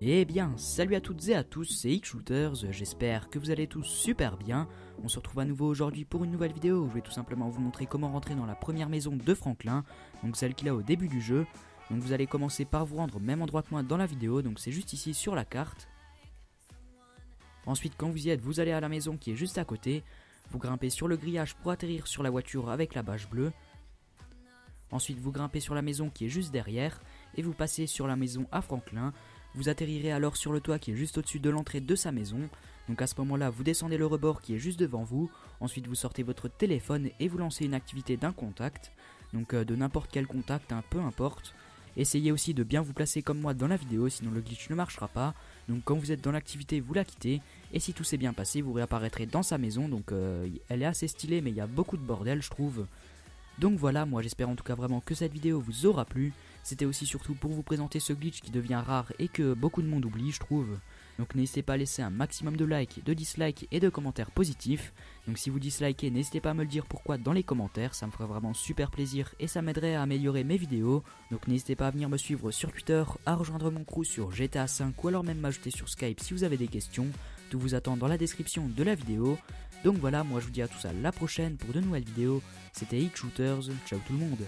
Eh bien, salut à toutes et à tous, c'est X-Shooters, j'espère que vous allez tous super bien. On se retrouve à nouveau aujourd'hui pour une nouvelle vidéo où je vais tout simplement vous montrer comment rentrer dans la première maison de Franklin, donc celle qu'il a au début du jeu. Donc vous allez commencer par vous rendre au même endroit que moi dans la vidéo, donc c'est juste ici sur la carte. Ensuite, quand vous y êtes, vous allez à la maison qui est juste à côté. Vous grimpez sur le grillage pour atterrir sur la voiture avec la bâche bleue. Ensuite, vous grimpez sur la maison qui est juste derrière et vous passez sur la maison à Franklin. Vous atterrirez alors sur le toit qui est juste au-dessus de l'entrée de sa maison. Donc à ce moment-là, vous descendez le rebord qui est juste devant vous. Ensuite, vous sortez votre téléphone et vous lancez une activité d'un contact. Donc euh, de n'importe quel contact, un peu importe. Essayez aussi de bien vous placer comme moi dans la vidéo, sinon le glitch ne marchera pas. Donc quand vous êtes dans l'activité, vous la quittez. Et si tout s'est bien passé, vous réapparaîtrez dans sa maison. Donc euh, elle est assez stylée, mais il y a beaucoup de bordel, je trouve. Donc voilà, moi j'espère en tout cas vraiment que cette vidéo vous aura plu. C'était aussi surtout pour vous présenter ce glitch qui devient rare et que beaucoup de monde oublie, je trouve. Donc n'hésitez pas à laisser un maximum de likes, de dislikes et de commentaires positifs. Donc si vous dislikez, n'hésitez pas à me le dire pourquoi dans les commentaires, ça me ferait vraiment super plaisir et ça m'aiderait à améliorer mes vidéos. Donc n'hésitez pas à venir me suivre sur Twitter, à rejoindre mon crew sur GTA 5 ou alors même m'ajouter sur Skype si vous avez des questions. Tout vous attend dans la description de la vidéo. Donc voilà, moi je vous dis à tous à la prochaine pour de nouvelles vidéos. C'était X Shooters, ciao tout le monde